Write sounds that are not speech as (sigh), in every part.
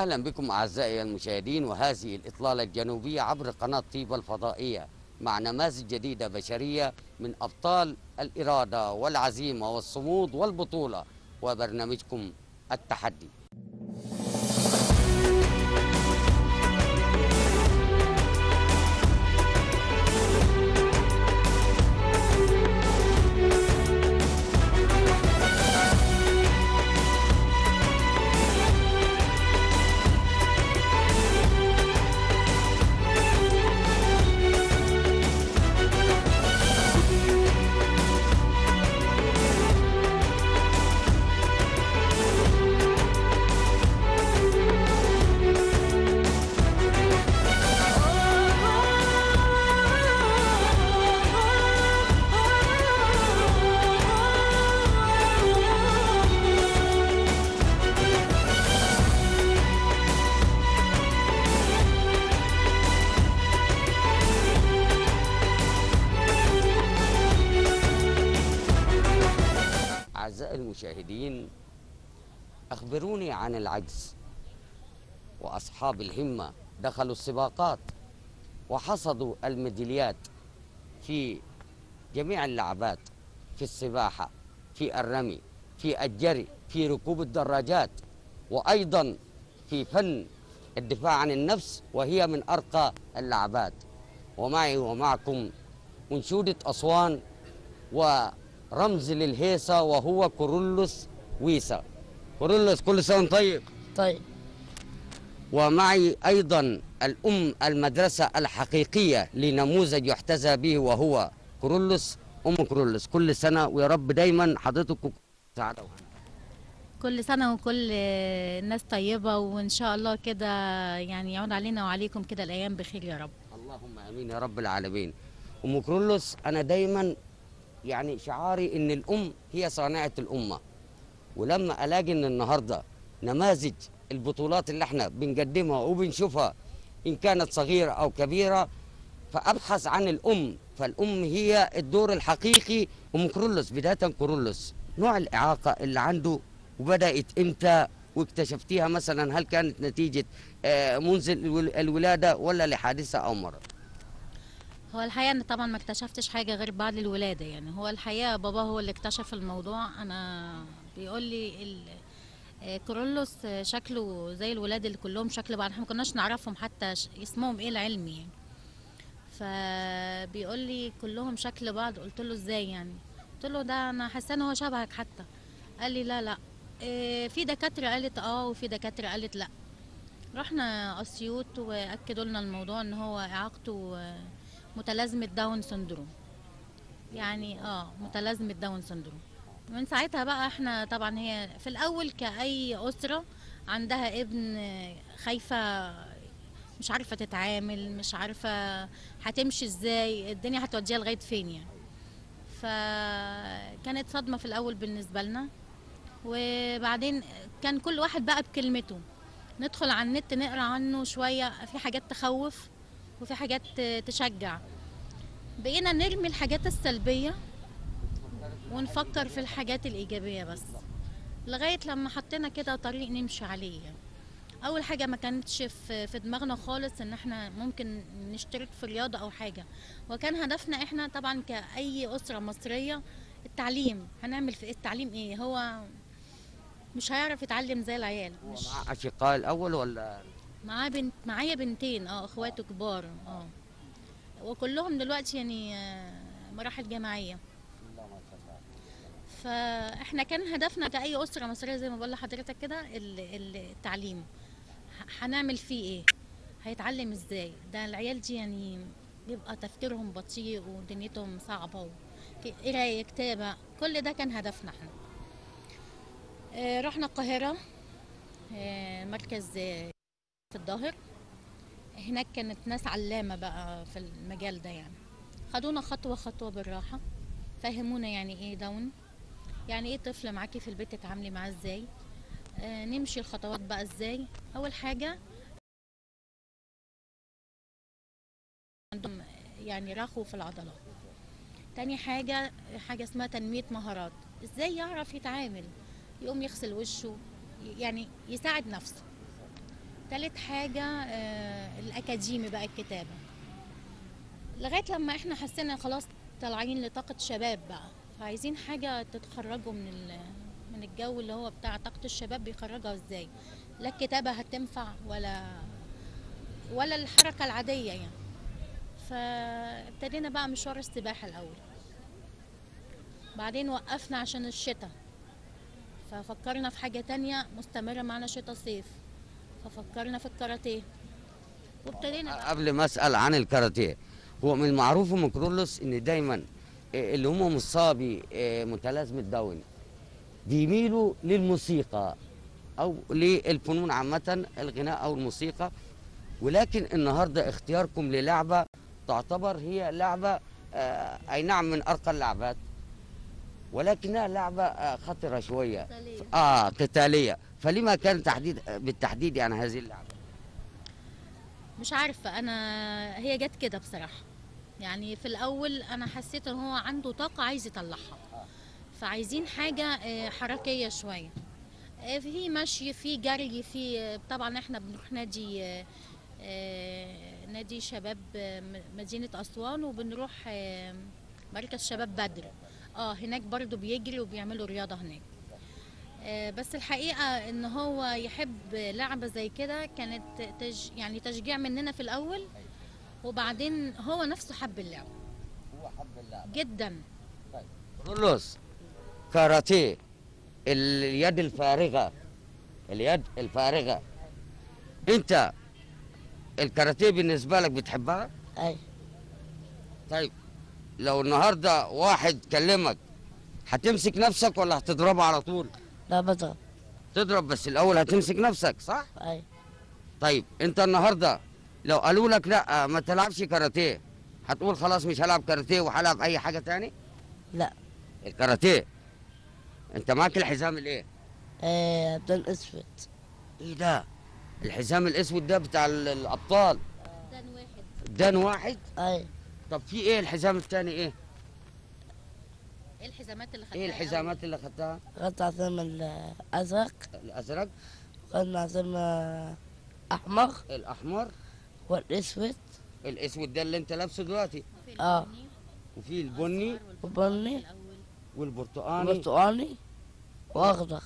أهلا بكم أعزائي المشاهدين وهذه الإطلالة الجنوبية عبر قناة طيبة الفضائية مع نماذج جديدة بشرية من أبطال الإرادة والعزيمة والصمود والبطولة وبرنامجكم التحدي. المشاهدين أخبروني عن العجز وأصحاب الهمة دخلوا السباقات وحصدوا الميداليات في جميع اللعبات في السباحة في الرمي في الجري في ركوب الدراجات وأيضا في فن الدفاع عن النفس وهي من أرقى اللعبات. ومعي ومعكم أنشودة أسوان ورمز للهيصة وهو كورولوس ويسا. كورولوس كل سنة طيب؟ طيب. ومعي أيضا الأم المدرسة الحقيقية لنموذج يحتذى به وهو كورولوس أم كورولوس. كل سنة ويا رب دايما حضرتكم سعادة وهنا كل سنة وكل الناس طيبة وإن شاء الله كده يعني يعود علينا وعليكم كده الأيام بخير يا رب. اللهم آمين يا رب العالمين. أم كرولوس أنا دايما يعني شعاري إن الأم هي صانعة الأمة. ولما ألاقي إن النهارده نماذج البطولات اللي إحنا بنقدمها وبنشوفها إن كانت صغيرة أو كبيرة فأبحث عن الأم. فالأم هي الدور الحقيقي ام كرولوس بداية كرولوس. نوع الإعاقة اللي عنده وبدأت إمتى؟ واكتشفتيها مثلا هل كانت نتيجة آه، منذ الول- الولادة ولا لحادثة أو مرض؟ هو الحقيقة أنا طبعا ما اكتشفتش حاجة غير بعد الولادة يعني. هو الحقيقة بابا هو اللي اكتشف الموضوع. أنا بيقول لي آه، كورولوس آه، شكله زي الولاد اللي كلهم شكل بعض. إحنا ما كناش نعرفهم حتى اسمهم إيه العلمي يعني. فبيقول لي كلهم شكل بعض. قلت له إزاي يعني؟ قلت له ده أنا حاسة إن هو شبهك حتى. قال لي لا لا. إيه في دكاترة قالت آه وفي دكاترة قالت لا. رحنا أسيوط وأكدوا لنا الموضوع إن هو إعاقته آه، متلازمة Down syndrome. يعني آه متلازمة Down syndrome. من ساعتها بقى إحنا طبعا هي في الأول كأي أسرة عندها ابن خايفة مش عارفة تتعامل مش عارفة هتمشي إزاي الدنيا هتوديها لغاية فين يعني. فكانت صدمة في الأول بالنسبة لنا. وبعدين كان كل واحد بقى بكلمته. ندخل على النت نقرأ عنه شوية في حاجات تخوف. وفي حاجات تشجع. بقينا نرمي الحاجات السلبية ونفكر في الحاجات الإيجابية بس. لغاية لما حطينا كده طريق نمشي عليه. أول حاجة ما كانتش في دماغنا خالص إن إحنا ممكن نشترك في رياضة أو حاجة. وكان هدفنا إحنا طبعا كأي أسرة مصرية التعليم. هنعمل في التعليم إيه؟ هو مش هيعرف يتعلم زي العيال. مش مع أشقاء الأول ولا معاه بنت معايا بنتين آه أخواته كبار آه. وكلهم دلوقتي يعني آه، مراحل جامعية. فإحنا كان هدفنا كأي أسرة مصرية زي ما بقول لحضرتك كده ال- ال- التعليم. هنعمل فيه إيه؟ هيتعلم إزاي؟ ده العيال دي يعني بيبقى تفكيرهم بطيء ودنيتهم صعبة و- ك- قراية كتابة كل ده كان هدفنا إحنا. آه، رحنا القاهرة آه، مركز في الظاهر هناك كانت ناس علامة بقى في المجال ده يعني. خدونا خطوة خطوة بالراحة. فهمونا يعني إيه داون. يعني إيه طفل معاكي في البيت تتعاملي معاه إزاي. آه نمشي الخطوات بقى إزاي. أول حاجة عندهم يعني رخو في العضلات. تاني حاجة حاجة اسمها تنمية مهارات. إزاي يعرف يتعامل؟ يقوم يغسل وشه يعني يساعد نفسه. تالت حاجة آه، الأكاديمي بقى الكتابة. لغاية لما إحنا حسينا خلاص طالعين لطاقة شباب بقى فعايزين حاجة تتخرجوا من من الجو اللي هو بتاع طاقة الشباب بيخرجها إزاي. لا الكتابة هتنفع ولا ولا الحركة العادية يعني. فابتدينا بقى مشوار السباحة الأول. بعدين وقفنا عشان الشتاء. ففكرنا في حاجة تانية مستمرة معنا شتاء صيف. ففكرنا في الكاراتيه. وابتدينا قبل ما أسأل عن الكاراتيه هو من المعروف من كرولوس إن دايما آه، اللي هم مصابي آه، متلازمة داون. بيميلوا للموسيقى أو للفنون عامة الغناء أو الموسيقى. ولكن النهارده اختياركم للعبة تعتبر هي لعبة آه، أي نعم من أرقى اللعبات. ولكنها لعبة خطرة شوية. قتالية. آه قتالية. فلما كان تحديد بالتحديد يعني هذه اللعبة؟ مش عارفة أنا هي جت كده بصراحة. يعني في الأول أنا حسيت إن هو عنده طاقة عايز يطلعها. فعايزين حاجة آه، حركية شوية. آه، في مشي في جري في طبعا إحنا بنروح نادي آه، نادي شباب م- مدينة أسوان وبنروح مركز شباب بدر. آه هناك برضو بيجري وبيعملوا رياضة هناك. بس الحقيقة إن هو يحب لعبة زي كده كانت تج... يعني تشجيع مننا في الأول وبعدين هو نفسه حب اللعبة. هو حب اللعبة. جدا. رولوس كاراتيه. اليد الفارغة. اليد الفارغة. انت الكاراتيه بالنسبة لك بتحبها؟ أي. طيب. لو النهارده واحد كلمك هتمسك نفسك ولا هتضربه على طول؟ لا بضرب تضرب بس الأول هتمسك نفسك صح؟ أي. طيب أنت النهارده لو قالوا لك لا ما تلعبش كاراتيه هتقول خلاص مش هلعب كاراتيه وهلعب أي حاجة تاني؟ لا. الكاراتيه. أنت معاك الحزام الإيه؟ إيه بدون اسود إيه ده؟ الحزام الأسود ده بتاع ال- الأبطال. دان واحد. دان واحد؟ أي. طب في إيه الحزام الثاني إيه؟ إيه الحزامات اللي خدتها؟ إيه الحزامات اللي اخدتها غطى عزم الأزرق. الأزرق؟ غطى عزم احمر الأحمر؟ والأسود. الأسود ده اللي أنت لابسه دلوقتي؟ آه. البني. وفي البني؟ الأول. والبرتقاني؟ برتقاني وأخضر.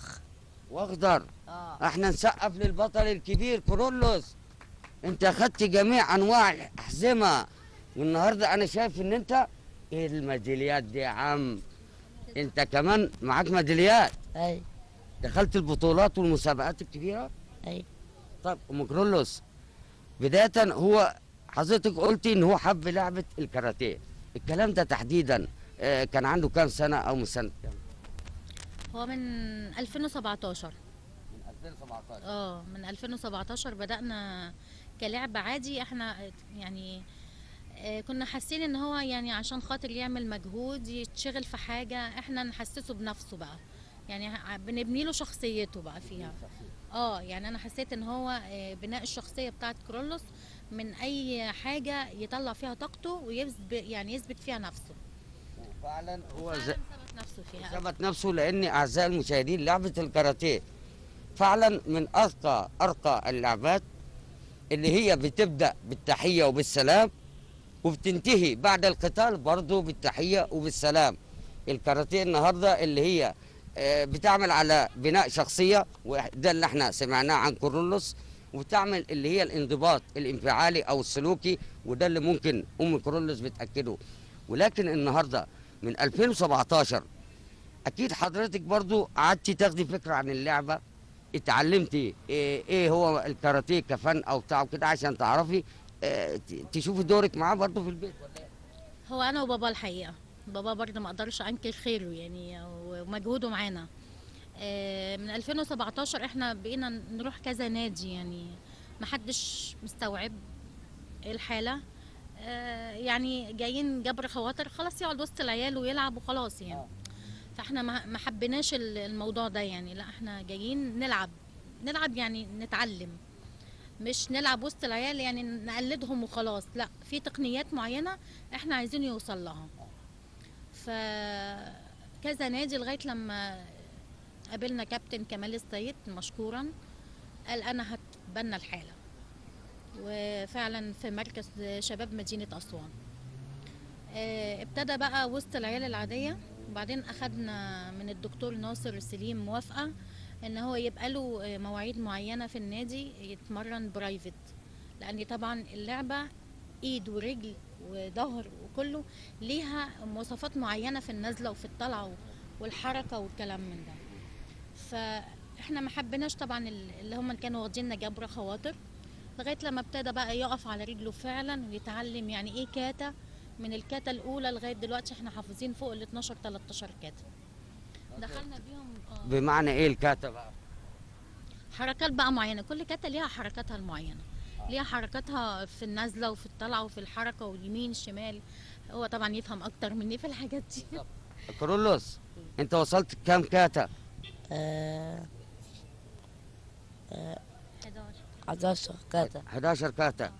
وأخضر؟ آه. إحنا نسقف للبطل الكبير كورولوس. أنت اخدت جميع أنواع الأحزمة. والنهاردة أنا شايف إن أنت إيه الميداليات دي يا عم؟ انت كمان معاك ميداليات. أي. دخلت البطولات والمسابقات الكبيرة؟ أي. طيب أم كرولوس بداية هو حضرتك قلتي إن هو حب لعبة الكاراتيه. الكلام ده تحديدا آه، كان عنده كام سنة أو من سنة؟ كام هو من 2017 من 2017 آه من 2017 بدأنا كلعب عادي. إحنا يعني آه، كنا حاسين إن هو يعني عشان خاطر يعمل مجهود يتشغل في حاجة إحنا نحسسه بنفسه بقى. يعني بنبني له شخصيته بقى فيها. آه يعني أنا حسيت إن هو آه، بناء الشخصية بتاعت كرولوس من أي حاجة يطلع فيها طاقته ويثبت يعني يثبت فيها نفسه. وفعلا هو ثبت نفسه فيها. ثبت نفسه لأن أعزائي المشاهدين لعبة الكاراتيه. فعلا من ارقى أرقى اللعبات اللي هي بتبدأ بالتحية وبالسلام وبتنتهي بعد القتال برضه بالتحية وبالسلام. الكاراتيه النهارده اللي هي آه، بتعمل على بناء شخصية وده اللي إحنا سمعناه عن كورولوس وبتعمل اللي هي الانضباط الانفعالي أو السلوكي وده اللي ممكن ام كورولوس بتأكده. ولكن النهارده من 2017 أكيد حضرتك برضو قعدتي تاخدي فكرة عن اللعبة اتعلمتي إيه, إيه هو الكاراتيه كفن أو بتاعه كده عشان تعرفي تشوفي دورك معاه برضو في البيت ولا إيه؟ هو أنا وبابا الحقيقة. بابا برضه ما أقدرش أنكر خيره يعني ومجهوده معانا. آه، من 2017 إحنا بقينا نروح كذا نادي يعني ما حدش مستوعب الحالة. آه، يعني جايين جبر خواطر خلاص يقعد وسط العيال ويلعب وخلاص يعني. آه. فإحنا ما حبيناش ال- الموضوع ده يعني لا إحنا جايين نلعب نلعب يعني نتعلم. مش نلعب وسط العيال يعني نقلدهم وخلاص. لا في تقنيات معينة إحنا عايزين يوصل لها. ف كذا نادي لغاية لما قابلنا كابتن كمال السيد مشكورا قال أنا هتبنى الحالة. وفعلا في مركز شباب مدينة أسوان. آه، ابتدى بقى وسط العيال العادية. وبعدين أخدنا من الدكتور ناصر سليم موافقة إن هو يبقى له آه، مواعيد معينة في النادي يتمرن برايفت لأن طبعا اللعبة إيد ورجل وظهر وكله ليها مواصفات معينة في النزلة وفي الطلعة والحركة والكلام من ده. فإحنا ما حبيناش طبعا ال- اللي هم كانوا واخديننا جبر خواطر لغاية لما ابتدى بقى يقف على رجله فعلا ويتعلم يعني إيه كاتا من الكاتا الأولى لغاية دلوقتي إحنا حافظين فوق ال 12 13 كاتا. دخلنا بيهم بمعنى إيه الكاتا بقى حركات بقى معينة. كل كاتا ليها حركاتها المعينة. ليها حركاتها في النازلة وفي الطلعة وفي الحركة واليمين شمال هو طبعا يفهم أكتر مني في الحاجات دي. كرولوس أنت وصلت كام كاتا آه 11 11 كاتا 11 كاتا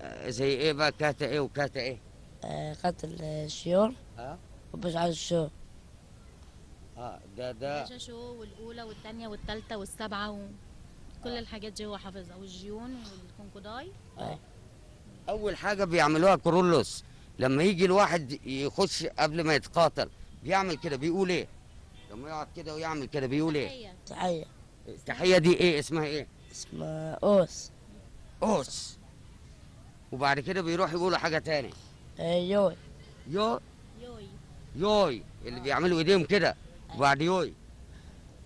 آه، زي إيه بقى؟ كاتا إيه وكاتا إيه؟ آه خدت الشيور آه. عايز الشيور آه ده ده الجاشا شو والأولى والثانيه والثالثه والسبعه وكل الحاجات دي هو حافظها والجيون والكونكوداي. أول حاجة بيعملوها كرولوس لما يجي الواحد يخش قبل ما يتقاتل بيعمل كده بيقول إيه؟ لما يقعد كده ويعمل كده بيقول إيه؟ تحية. تحية. التحيه دي إيه؟ اسمها إيه؟ اسمها أوس. أوس. وبعد كده بيروح يقولوا حاجة تاني. آه يوي. يو؟ يوي. يوي. اللي بيعملوا إيديهم كده. وبعد يوي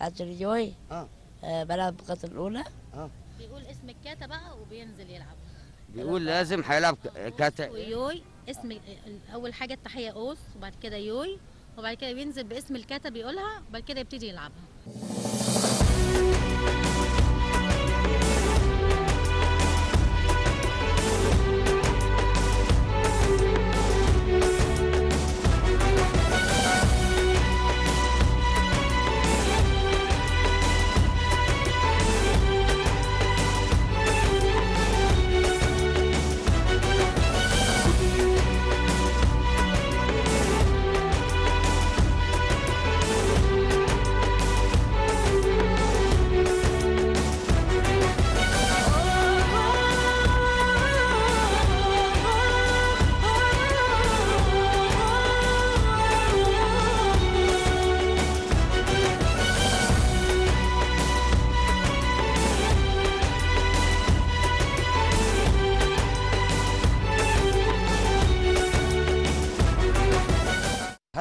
بعد اليوي آه. آه بلعب بالكاتا الأولى. بيقول اسم الكاتا بقى وبينزل يلعب. بيقول لازم هيلعب ك- كاتا ويوي. اسم أول حاجة التحية أوس وبعد كده يوي وبعد كده بينزل باسم الكاتا بيقولها وبعد كده يبتدي يلعبها.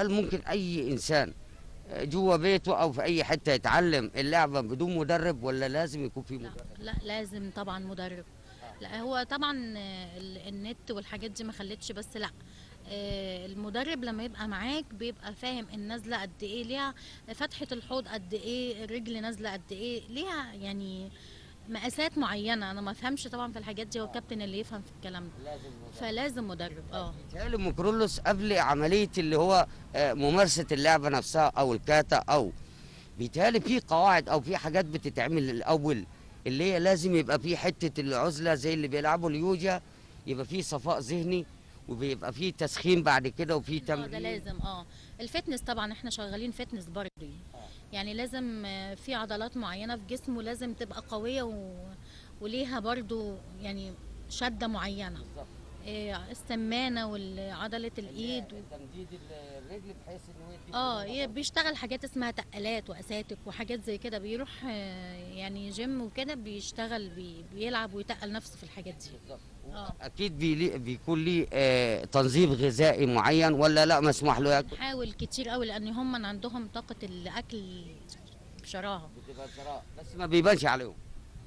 هل ممكن أي إنسان جوه بيته أو في أي حتة يتعلم اللعبة بدون مدرب ولا لازم يكون في لا مدرب؟ لا لازم طبعا مدرب. لا هو طبعا ال- النت والحاجات دي ما خلتش بس لا. آه، المدرب لما يبقى معاك بيبقى فاهم النازلة قد إيه ليها فتحة الحوض قد إيه الرجل نازلة قد إيه ليها يعني مقاسات معينة. أنا ما أفهمش طبعا في الحاجات دي هو الكابتن اللي يفهم في الكلام ده. لازم فلازم مدرب آه. بيتهيألي ام كرولوس قبل عملية اللي هو آه، ممارسة اللعبه نفسها أو الكاتا أو بيتهيألي في قواعد أو في حاجات بتتعمل الأول اللي هي لازم يبقى في حتة العزلة زي اللي بيلعبوا اليوجا يبقى في صفاء ذهني وبيبقى في تسخين بعد كده وفي آه ده تمرين. لازم آه. ال fitness طبعا إحنا شغالين fitness برضه يعني لازم آه، في عضلات معينة في جسمه لازم تبقى قوية و... وليها برضه يعني شدة معينة. إيه السمانه وعضله الإيد و... تمديد الرجل بحيث انه آه ي- بيشتغل حاجات اسمها تقلات وأساتك وحاجات زي كده. بيروح آه، يعني جيم وكده بيشتغل بي... بيلعب ويتقل نفسه في الحاجات دي. آه أكيد بيلي بيكون ليه آه تنظيم غذائي معين ولا لا؟ مسموح له ياكل؟ بنحاول كتير قوي لأن هم عندهم طاقة الأكل بشراهه بتبقى بس ما بيبانش عليهم.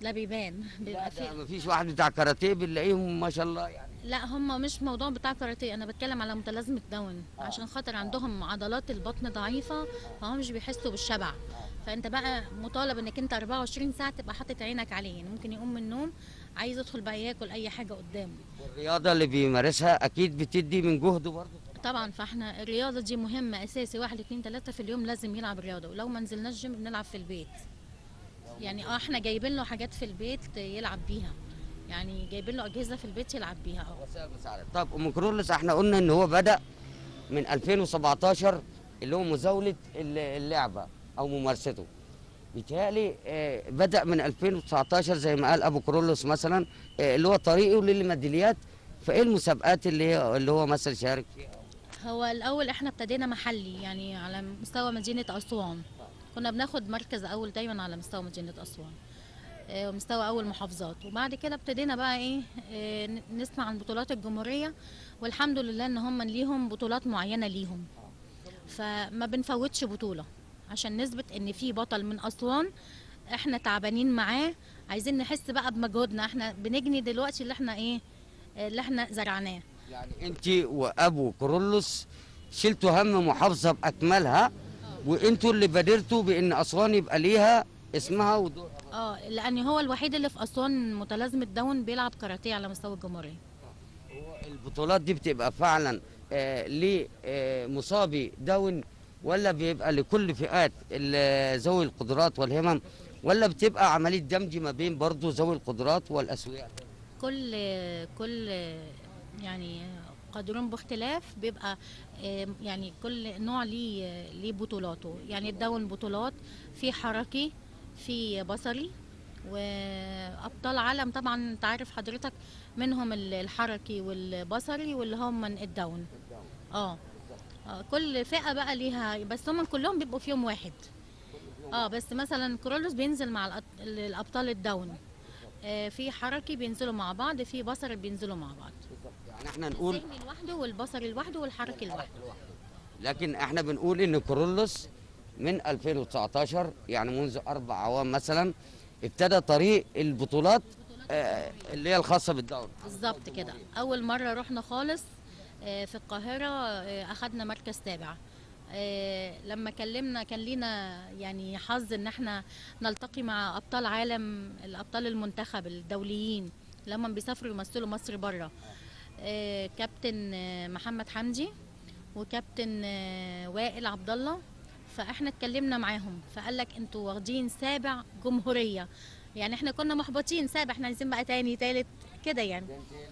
لا بيبان لا بيبقى ما فيش واحد بتاع كاراتيه بنلاقيهم ما شاء الله يعني. لا هم مش موضوع بتاع كاراتيه أنا بتكلم على متلازمة داون آه. عشان خاطر عندهم عضلات البطن ضعيفة فهم مش بيحسوا بالشبع. فأنت بقى مطالب إنك أنت 24 ساعة تبقى حاطط عينك عليه يعني ممكن يقوم من النوم عايز يدخل بقى ياكل اي حاجة قدامه. والرياضة اللي بيمارسها أكيد بتدي من جهده برضه. طبعا فاحنا الرياضة دي مهمة أساسي واحد اتنين تلاتة في اليوم لازم يلعب رياضة. ولو ما نزلناش جيم بنلعب في البيت. يعني آه إحنا جايبين له حاجات في البيت يلعب بيها. يعني جايبين له أجهزة في البيت يلعب بيها. آه. وسائل طب أم كرولس إحنا قلنا إن هو بدأ من 2017 اللي هو مزاولة الل- اللعبة أو ممارسته. بيتهيألي آه، بدأ من 2019 زي ما قال أبو كرولوس مثلا آه، اللي هو طريقه للميداليات فإيه المسابقات اللي هي اللي هو مثلا شارك فيها؟ هو الأول إحنا ابتدينا محلي يعني على مستوى مدينة أسوان. كنا بناخد مركز أول دايما على مستوى مدينة أسوان آه، ومستوى أول محافظات. وبعد كده ابتدينا بقى إيه ن- نسمع عن بطولات الجمهورية والحمد لله إن هم ليهم بطولات معينة ليهم. فما بنفوتش بطولة. عشان نثبت إن في بطل من أسوان إحنا تعبانين معاه. عايزين نحس بقى بمجهودنا. إحنا بنجني دلوقتي اللي إحنا إيه اللي إحنا زرعناه. يعني أنت وأبو كرولوس شلتوا هم محافظة بأكملها وأنتوا اللي بادرتوا بإن أسوان يبقى ليها اسمها ودورها. آه لأن هو الوحيد اللي في أسوان متلازمة داون بيلعب كاراتيه على مستوى الجمهورية. البطولات دي بتبقى فعلا آه لمصابي داون ولا بيبقى لكل فئات ذوي القدرات والهمم ولا بتبقى عملية دمج ما بين برضه ذوي القدرات والاسوياء كل كل يعني قادرون باختلاف بيبقى يعني كل نوع ليه ليه بطولاته. يعني ال Down بطولات في حركي في بصري وأبطال عالم طبعا أنت عارف حضرتك منهم ال- الحركي والبصري واللي هم ال Down آه. كل فئة بقى ليها بس هم كلهم بيبقوا في يوم واحد. آه بس مثلا كرولوس بينزل مع الأبطال ال Down. آه، في حركي بينزلوا مع بعض في بصري بينزلوا مع بعض. يعني إحنا نقول الذهني لوحده والبصري لوحده والحركي لوحده لكن إحنا بنقول إن كورولوس من 2019 يعني منذ أربع اعوام مثلا ابتدى طريق البطولات آه اللي هي الخاصة بالدوري بالظبط كده. أول مرة رحنا خالص آه، في القاهرة آه، أخدنا مركز سابع آه، لما كلمنا كان لينا يعني حظ إن إحنا نلتقي مع أبطال عالم الأبطال المنتخب الدوليين لما بيسافروا يمثلوا مصر بره آه، كابتن آه، محمد حمدي وكابتن آه، وائل عبد الله فإحنا اتكلمنا معاهم فقال لك أنتوا واخدين سابع جمهورية. يعني إحنا كنا محبطين سابع إحنا عايزين بقى تاني تالت. كده يعني.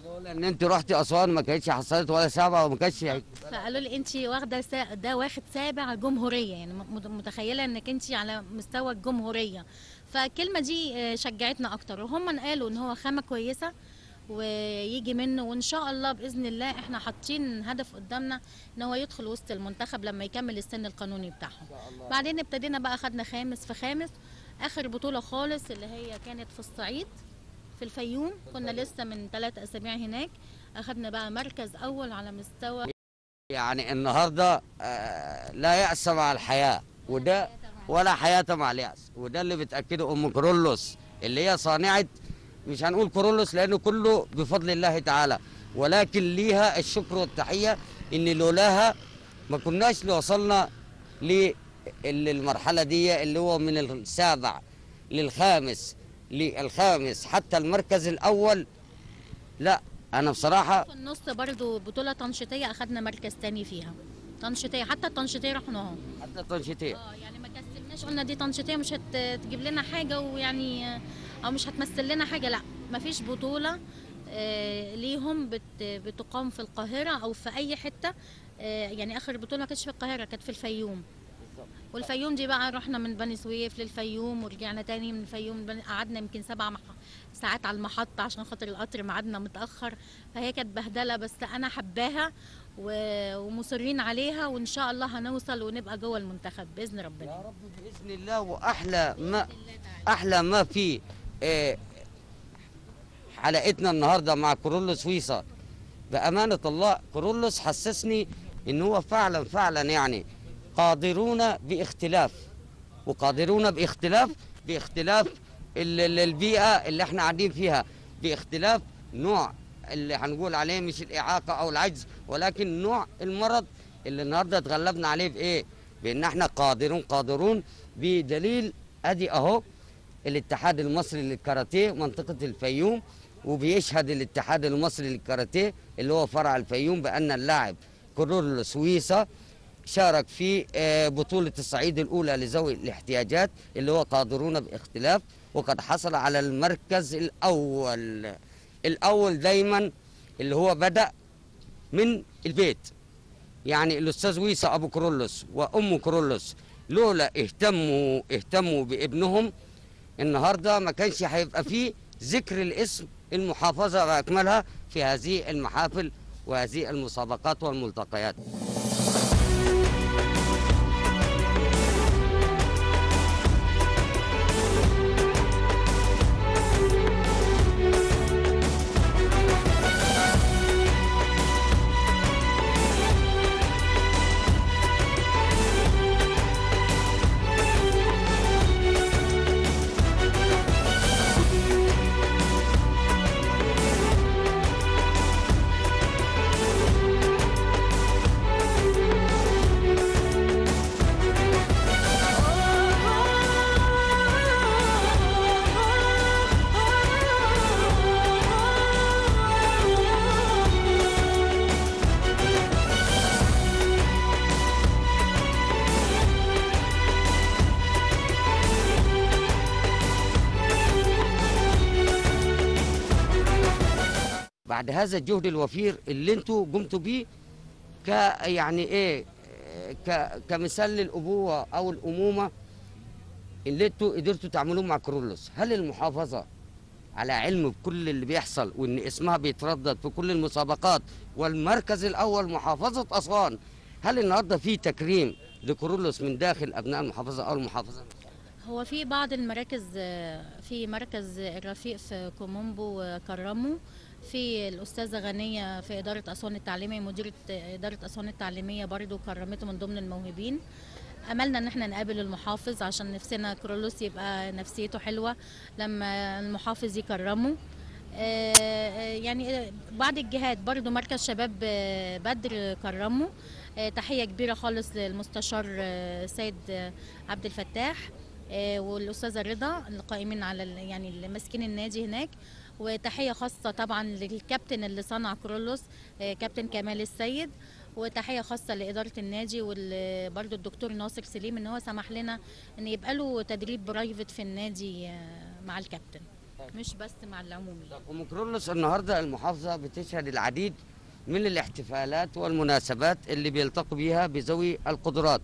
لولا ان انت رحتي أسوان ما كانتش حصلت ولا سبعة وما كانتش فقالوا لي انت واخدة سا... ده واخد سابع جمهورية يعني. متخيلة انك انت على مستوى الجمهورية. فالكلمة دي آه، شجعتنا أكتر. وهم قالوا إن هو خامة كويسة ويجي منه وإن شاء الله بإذن الله إحنا حاطين هدف قدامنا إن هو يدخل وسط المنتخب لما يكمل السن القانوني بتاعهم. بعدين ابتدينا بقى خدنا خامس. في خامس آخر بطولة خالص اللي هي كانت في الصعيد. في الفيوم. كنا لسه من ثلاث أسابيع هناك. أخدنا بقى مركز أول على مستوى يعني النهارده آه لا يأس مع الحياة وده ولا حياة مع اليأس. وده اللي بتأكده أم كرولوس اللي هي صانعة مش هنقول كرولوس لأنه كله بفضل الله تعالى. ولكن ليها الشكر والتحية إن لولاها ما كناش وصلنا للمرحلة دي اللي هو من السابع للخامس. للخامس حتى المركز الأول. لا أنا بصراحة في النص برضو بطولة تنشيطية أخدنا مركز تاني فيها. تنشيطية حتى التنشيطية رحناها حتى التنشيطية. آه يعني ما كسبناش قلنا دي تنشيطية مش هتجيب لنا حاجة ويعني آه، أو مش هتمثل لنا حاجة. لا مفيش بطولة آه، ليهم بت بتقام في القاهرة أو في أي حتة. آه، يعني آخر بطولة ما كانتش في القاهرة كانت في الفيوم. والفيوم دي بقى رحنا من بني سويف للفيوم ورجعنا تاني من الفيوم قعدنا يمكن سبع مح... ساعات على المحطة عشان خاطر القطر ميعادنا متأخر. فهي كانت بهدلة بس أنا حباها و... ومصرين عليها وإن شاء الله هنوصل ونبقى جوه المنتخب بإذن ربنا. يا رب بإذن الله وأحلى ما أحلى ما في آه، حلقتنا النهارده مع كورولوس ويصا بأمانة الله كورولوس حسسني إن هو فعلا فعلا يعني قادرون باختلاف وقادرون باختلاف باختلاف ال- ال- البيئة اللي إحنا قاعدين فيها باختلاف نوع اللي هنقول عليه مش الإعاقة أو العجز ولكن نوع المرض اللي النهارده اتغلبنا عليه بإيه؟ بإن إحنا قادرون قادرون بدليل أدي أهو الاتحاد المصري للكاراتيه منطقة الفيوم وبيشهد الاتحاد المصري للكاراتيه اللي هو فرع الفيوم بأن اللاعب كورول سويسا شارك في آه، بطولة الصعيد الأولى لذوي الاحتياجات اللي هو قادرون باختلاف وقد حصل على المركز الأول. الأول دايما اللي هو بدأ من البيت. يعني الأستاذ ويسا أبو كرولوس وأم كرولوس لولا اهتموا اهتموا بابنهم النهارده ما كانش هيبقى فيه ذكر الاسم المحافظة باكملها في هذه المحافل وهذه المسابقات والملتقيات. بعد هذا الجهد الوفير اللي أنتوا قمتوا بيه ك يعني إيه ك كمثال للأبوة أو الأمومة اللي أنتوا قدرتوا تعملوه مع كرولوس هل المحافظة على علم بكل اللي بيحصل وإن اسمها بيتردد في كل المسابقات والمركز الأول محافظة أسوان هل النهارده في تكريم لكرولوس من داخل أبناء المحافظة أو المحافظة؟ هو في بعض المراكز في مركز الرفيق في كومومبو كرمه في الأستاذة غنية في إدارة أسوان التعليمية مديرة آه، إدارة أسوان التعليمية برضو كرمته من ضمن الموهوبين أملنا إن إحنا نقابل المحافظ عشان نفسنا كرولوس يبقى نفسيته حلوة لما المحافظ يكرمه. آه، آه، يعني بعض الجهات برضو مركز شباب آه، بدر كرمه. تحية كبيرة خالص للمستشار سيد عبد الفتاح والأستاذة رضا القائمين على يعني اللي ماسكين النادي هناك. وتحية خاصة طبعا للكابتن اللي صنع كرولوس آه، كابتن كمال السيد. وتحية خاصة لإدارة النادي وبرده الدكتور ناصر سليم إن هو سمح لنا إن يبقى له تدريب private في النادي آه، مع الكابتن. مش بس مع العمومي. ام كرولوس النهارده المحافظة بتشهد العديد من الاحتفالات والمناسبات اللي بيلتقي بيها بذوي القدرات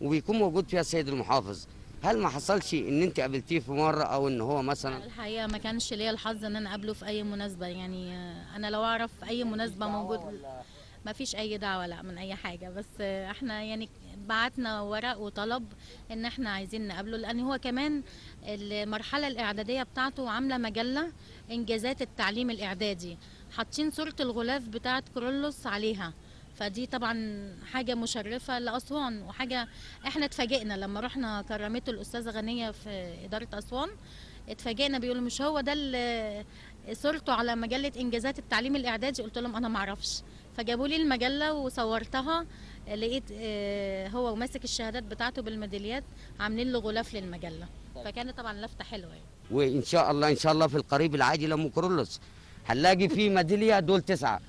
وبيكون موجود فيها السيد المحافظ. هل ما حصلش إن أنت قابلتيه في مرة أو إن هو مثلا الحقيقة ما كانش ليا الحظ إن أنا أقابله في أي مناسبة. يعني أنا لو أعرف أي مناسبة موجود ما فيش أي دعوة لا من أي حاجة. بس إحنا يعني بعتنا ورق وطلب إن إحنا عايزين نقابله لأن هو كمان المرحلة الإعدادية بتاعته عاملة مجلة إنجازات التعليم الإعدادي. حاطين صورة الغلاف بتاعة كرولوس عليها. فدي طبعا حاجة مشرفة لأسوان وحاجة إحنا اتفاجئنا لما رحنا كرمته الأستاذة غنية في إدارة أسوان اتفاجئنا بيقولوا مش هو ده اللي صورته على مجلة إنجازات التعليم الإعدادي؟ قلت لهم أنا ما أعرفش. فجابوا لي المجلة وصورتها لقيت آه، هو ماسك الشهادات بتاعته بالميداليات عاملين له غلاف للمجلة. فكانت طبعا لفتة حلوة يعني. وإن شاء الله إن شاء الله في القريب العاجل أم كرولوس. هنلاقي فيه ميدالية دول تسعة.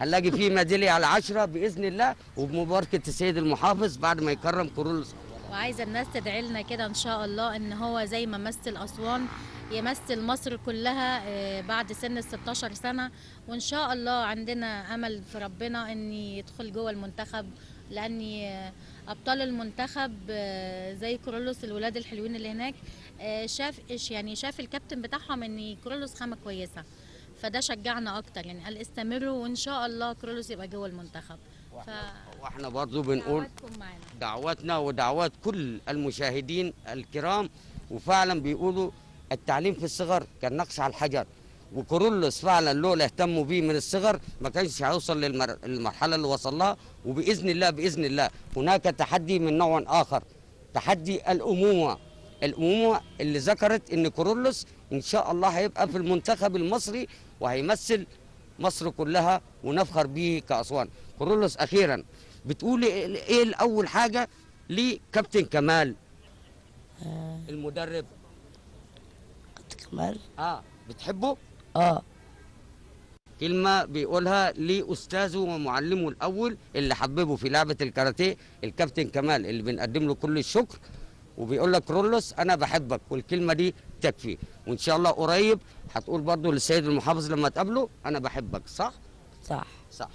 هنلاقي فيه ميدالية على عشرة بإذن الله وبمباركة السيد المحافظ بعد ما يكرم كرولوس وعايزه الناس تدعي لنا كده إن شاء الله إن هو زي ما مثل اسوان يمثل مصر كلها آه، بعد سن ال 16 سنة. وإن شاء الله عندنا أمل في ربنا إن يدخل جوه المنتخب لأن آه، أبطال المنتخب آه، زي كرولوس الولاد الحلوين اللي هناك شاف يعني شاف الكابتن بتاعهم إن كرولوس خامة كويسة. فده شجعنا أكتر يعني قال استمروا وإن شاء الله كرولوس يبقى جوه المنتخب. ف وإحنا برضو بنقول دعواتنا ودعوات كل المشاهدين الكرام وفعلا بيقولوا التعليم في الصغر كان نقش على الحجر وكورولوس فعلا لولا اهتموا بيه من الصغر ما كانش هيوصل للمرحلة اللي وصل لها وبإذن الله بإذن الله هناك تحدي من نوع آخر تحدي الأمومة. الأمومة اللي ذكرت إن كورولوس إن شاء الله هيبقى في المنتخب المصري وهيمثل مصر كلها ونفخر به كأسوان. كورولوس أخيرا بتقولي إيه الأول حاجة لكابتن كمال؟ آه، المدرب. كمال؟ آه بتحبه؟ آه. كلمة بيقولها لأستاذه ومعلمه الأول اللي حببه في لعبة الكاراتيه الكابتن كمال اللي بنقدم له كل الشكر. وبيقول لك رولوس أنا بحبك والكلمة دي تكفي. وإن شاء الله قريب هتقول برضه للسيد المحافظ لما تقابله أنا بحبك صح؟ صح. صح.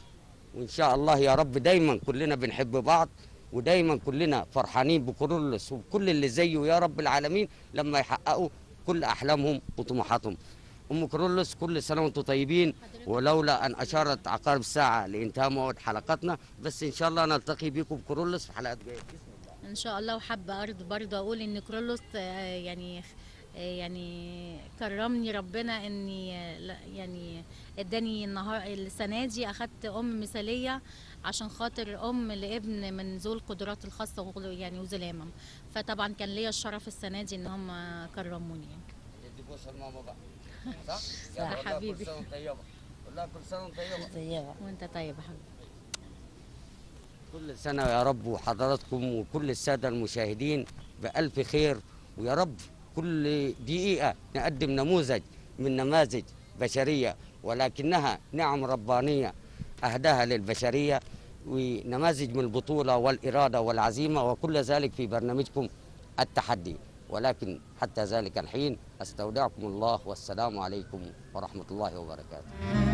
وإن شاء الله يا رب دايما كلنا بنحب بعض ودايما كلنا فرحانين بكورولوس وكل اللي زيه يا رب العالمين لما يحققوا كل أحلامهم وطموحاتهم. أم كورولوس كل سنة وأنتم طيبين. ولولا أن أشارت عقارب الساعة لإنتهاء موعد حلقتنا بس إن شاء الله نلتقي بكم بكورولوس في حلقات جاية. إن شاء الله وحابة أرض برضه أقول إن كرولوس آه، يعني يعني كرمني ربنا إني يعني إداني النهار السنة دي أخدت أم مثالية عشان خاطر أم لابن من ذو القدرات الخاصة يعني الهمم فطبعا كان ليا الشرف السنة دي إن هم كرموني يعني. ندي بوسه لماما بقى. صح؟ (laughs) لها حبيبي. كل سنة وأنت طيبة. قول لها كل سنة وأنت طيبة. طيبة. وأنت طيب يا حبيبي. كل سنة يا رب وحضراتكم وكل السادة المشاهدين بألف خير ويا رب. كل دقيقة نقدم نموذج من نماذج بشرية ولكنها نعم ربانية أهداها للبشرية ونماذج من البطولة والإرادة والعزيمة وكل ذلك في برنامجكم التحدي. ولكن حتى ذلك الحين أستودعكم الله والسلام عليكم ورحمة الله وبركاته.